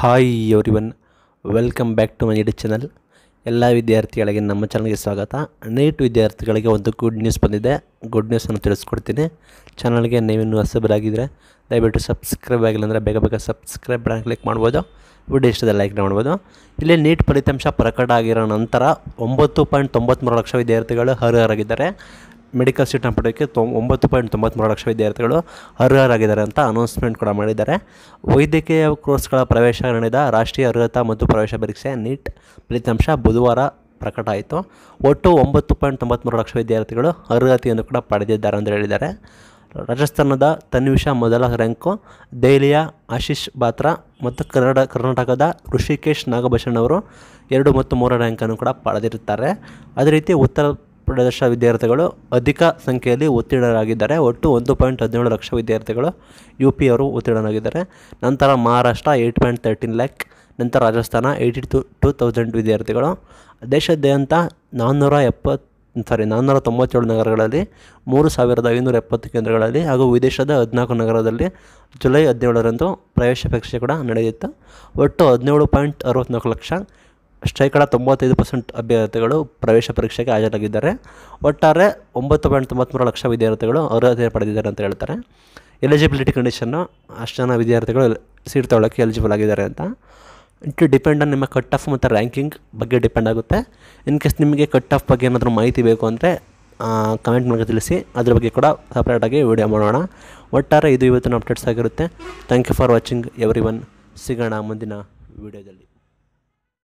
Hi everyone, welcome back to my YouTube channel. ಎಲ್ಲ ವಿದ್ಯಾರ್ಥಿಗಳಿಗೆ ನಮ್ಮ ಚಾನಲ್ಗೆ ಸ್ವಾಗತ. ನೈಟ್ ವಿದ್ಯಾರ್ಥಿಗಳಿಗೆ ಒಂದು ಗುಡ್ ನ್ಯೂಸ್ ಬಂದಿದೆ. ಗುಡ್ ನ್ಯೂಸನ್ನು ತಿಳಿಸ್ಕೊಡ್ತೀನಿ. ಚಾನಲ್ಗೆ ನೀವಿನ್ನೂ ಹೊಸಬರಾಗಿದ್ದರೆ ದಯವಿಟ್ಟು ಸಬ್ಸ್ಕ್ರೈಬ್ ಆಗಿಲ್ಲ ಅಂದರೆ ಬೇಗ ಬೇಗ ಸಬ್ಸ್ಕ್ರೈಬ್ ಬಟನ್ ಕ್ಲಿಕ್ ಮಾಡ್ಬೋದು. ವಿಡಿಯೋ ಇಷ್ಟದ ಲೈಕ್ ಮಾಡ್ಬೋದು. ಇಲ್ಲಿ ನೀಟ್ ಫಲಿತಾಂಶ ಪ್ರಕಟ ಆಗಿರೋ ನಂತರ ಒಂಬತ್ತು ಪಾಯಿಂಟ್ ತೊಂಬತ್ತ್ಮೂರು ಲಕ್ಷ ವಿದ್ಯಾರ್ಥಿಗಳು ಅರ್ಹರಾಗಿದ್ದಾರೆ. ಮೆಡಿಕಲ್ ಸೀಟ್ನ ಪಡೆಯೋಕ್ಕೆ ತೊ ಒಂಬತ್ತು ಪಾಯಿಂಟ್ ತೊಂಬತ್ತ್ಮೂರು ಲಕ್ಷ ವಿದ್ಯಾರ್ಥಿಗಳು ಅರ್ಹರಾಗಿದ್ದಾರೆ ಅಂತ ಅನೌನ್ಸ್ಮೆಂಟ್ ಕೂಡ ಮಾಡಿದ್ದಾರೆ. ವೈದ್ಯಕೀಯ ಕೋರ್ಸ್ಗಳ ಪ್ರವೇಶ ನಡೆದ ರಾಷ್ಟ್ರೀಯ ಅರ್ಹತಾ ಮತ್ತು ಪ್ರವೇಶ ಪರೀಕ್ಷೆ ನೀಟ್ ಫಲಿತಾಂಶ ಬುಧವಾರ ಪ್ರಕಟ ಆಯಿತು. ಒಟ್ಟು ಒಂಬತ್ತು ಪಾಯಿಂಟ್ ತೊಂಬತ್ತ್ಮೂರು ಲಕ್ಷ ವಿದ್ಯಾರ್ಥಿಗಳು ಅರ್ಹತೆಯನ್ನು ಕೂಡ ಪಡೆದಿದ್ದಾರೆ ಅಂತ ಹೇಳಿದ್ದಾರೆ. ರಾಜಸ್ಥಾನದ ತನ್ವಿಷ ಮೊದಲ ರ್ಯಾಂಕು, ದೆಹಲಿಯ ಆಶೀಶ್ ಬಾತ್ರಾ ಮತ್ತು ಕರ್ನಾಟ ಕರ್ನಾಟಕದ ಋಷಿಕೇಶ್ ನಾಗಭೂಷಣ್ ಅವರು ಎರಡು ಮತ್ತು ಮೂರನೇ ರ್ಯಾಂಕನ್ನು ಕೂಡ ಪಡೆದಿರುತ್ತಾರೆ. ಅದೇ ರೀತಿ ಉತ್ತರ ಪ್ರದೇಶ ವಿದ್ಯಾರ್ಥಿಗಳು ಅಧಿಕ ಸಂಖ್ಯೆಯಲ್ಲಿ ಉತ್ತೀರ್ಣರಾಗಿದ್ದಾರೆ ಒಟ್ಟು ಒಂದು ಪಾಯಿಂಟ್ ಹದಿನೇಳು ಲಕ್ಷ ವಿದ್ಯಾರ್ಥಿಗಳು ಯು ಪಿ ಅವರು ಉತ್ತೀರ್ಣರಾಗಿದ್ದಾರೆ ನಂತರ Maharashtra eight point thirteen lakh, ನಂತರ Rajasthan eighty two two thousand ವಿದ್ಯಾರ್ಥಿಗಳು. ದೇಶಾದ್ಯಂತ ನಾನ್ನೂರ ಎಪ್ಪತ್ತು ಸಾರಿ ನಾನ್ನೂರ ತೊಂಬತ್ತೇಳು ನಗರಗಳಲ್ಲಿ, ಮೂರು ಸಾವಿರದ ಐನೂರ ಎಪ್ಪತ್ತು ಕೇಂದ್ರಗಳಲ್ಲಿ ಹಾಗೂ ವಿದೇಶದ ಹದಿನಾಲ್ಕು ನಗರದಲ್ಲಿ ಜುಲೈ ಹದಿನೇಳರಂದು ಪ್ರವೇಶ ಪರೀಕ್ಷೆ ಕೂಡ ನಡೆಯುತ್ತೆ. ಒಟ್ಟು ಹದಿನೇಳು ಪಾಯಿಂಟ್ ಅರವತ್ತ್ನಾಲ್ಕು ಲಕ್ಷ ಶೇಕಡ ತೊಂಬತ್ತೈದು ಪರ್ಸೆಂಟ್ ಅಭ್ಯರ್ಥಿಗಳು ಪ್ರವೇಶ ಪರೀಕ್ಷೆಗೆ ಹಾಜರಾಗಿದ್ದಾರೆ. ಒಟ್ಟಾರೆ ಒಂಬತ್ತು ಪಾಯಿಂಟ್ ತೊಂಬತ್ತ್ಮೂರು ಲಕ್ಷ ವಿದ್ಯಾರ್ಥಿಗಳು ಅರ್ಹತೆ ಪಡೆದಿದ್ದಾರೆ ಅಂತ ಹೇಳ್ತಾರೆ. ಎಲಿಜಿಬಿಲಿಟಿ ಕಂಡೀಷನ್ನು ಅಷ್ಟು ಜನ ವಿದ್ಯಾರ್ಥಿಗಳು ಸೀಟ್ ತೊಗೊಳ್ಳೋಕ್ಕೆ ಎಲಿಜಿಬಲ್ ಆಗಿದ್ದಾರೆ ಅಂತ. ಇಟ್ ಡಿಪೆಂಡ್ ಆನ್ ನಿಮ್ಮ ಕಟ್ ಆಫ್ ಮತ್ತು ರ್ಯಾಂಕಿಂಗ್ ಬಗ್ಗೆ ಡಿಪೆಂಡ್ ಆಗುತ್ತೆ. ಇನ್ ಕೇಸ್ ನಿಮಗೆ ಕಟ್ ಆಫ್ ಬಗ್ಗೆ ಏನಾದರೂ ಮಾಹಿತಿ ಬೇಕು ಅಂದರೆ ಕಮೆಂಟ್ ಮೂಲಕ ತಿಳಿಸಿ. ಅದ್ರ ಬಗ್ಗೆ ಕೂಡ ಸಪ್ರೇಟಾಗಿ ವಿಡಿಯೋ ಮಾಡೋಣ. ಒಟ್ಟಾರೆ ಇದು ಇವತ್ತಿನ ಅಪ್ಡೇಟ್ಸ್ ಆಗಿರುತ್ತೆ. Thank you for watching everyone ಸಿಗೋಣ ಮುಂದಿನ ವಿಡಿಯೋದಲ್ಲಿ